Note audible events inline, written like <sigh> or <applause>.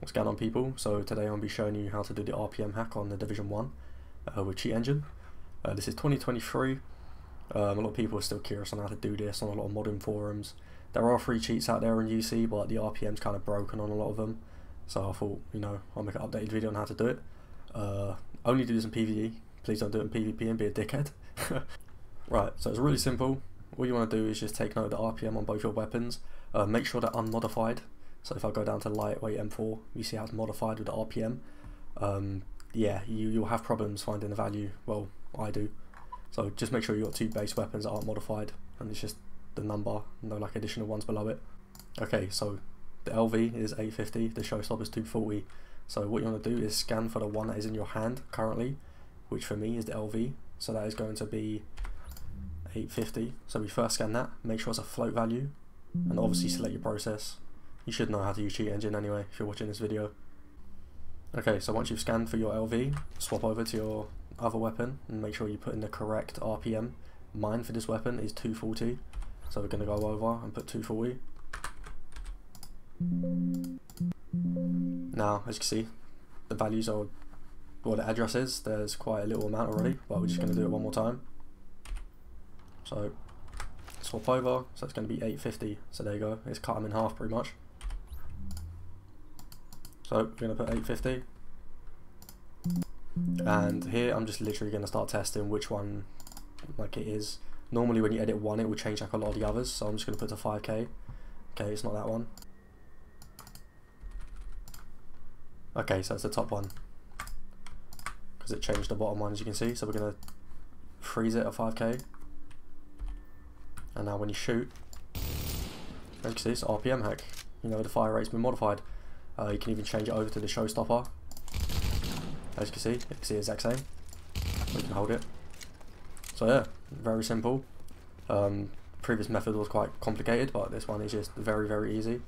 What's going on people? So today I'm going to be showing you how to do the RPM hack on the Division 1 uh, with Cheat Engine. Uh, this is 2023. Um, a lot of people are still curious on how to do this on a lot of modern forums. There are free cheats out there in UC but the RPM's kind of broken on a lot of them. So I thought, you know, I'll make an updated video on how to do it. Uh, only do this in PvE. Please don't do it in PvP and be a dickhead. <laughs> right, so it's really simple. All you want to do is just take note of the RPM on both your weapons. Uh, make sure they're unmodified so if I go down to lightweight M4, you see how it's modified with the RPM. Um, yeah, you, you'll have problems finding the value. Well, I do. So just make sure you've got two base weapons that aren't modified, and it's just the number, no like additional ones below it. Okay, so the LV is 850, the showstopper is 240. So what you want to do is scan for the one that is in your hand currently, which for me is the LV. So that is going to be 850. So we first scan that, make sure it's a float value, and obviously select your process. You should know how to use Cheat Engine anyway if you're watching this video. Okay, so once you've scanned for your LV, swap over to your other weapon and make sure you put in the correct RPM. Mine for this weapon is 240, so we're going to go over and put 240. Now, as you can see, the values are what the address is. There's quite a little amount already, but we're just going to do it one more time. So, swap over, so it's going to be 850. So there you go, it's cut them in half pretty much. So we're going to put 850. And here I'm just literally going to start testing which one like it is. Normally when you edit one it will change like a lot of the others. So I'm just going to put to 5k. Okay, it's not that one. Okay, so it's the top one. Because it changed the bottom one as you can see. So we're going to freeze it at 5k. And now when you shoot, you can see it's RPM hack. You know, the fire rate's been modified. Uh, you can even change it over to the showstopper. As you can see, you can see the exact same. We can hold it. So yeah, very simple. Um, previous method was quite complicated, but this one is just very, very easy.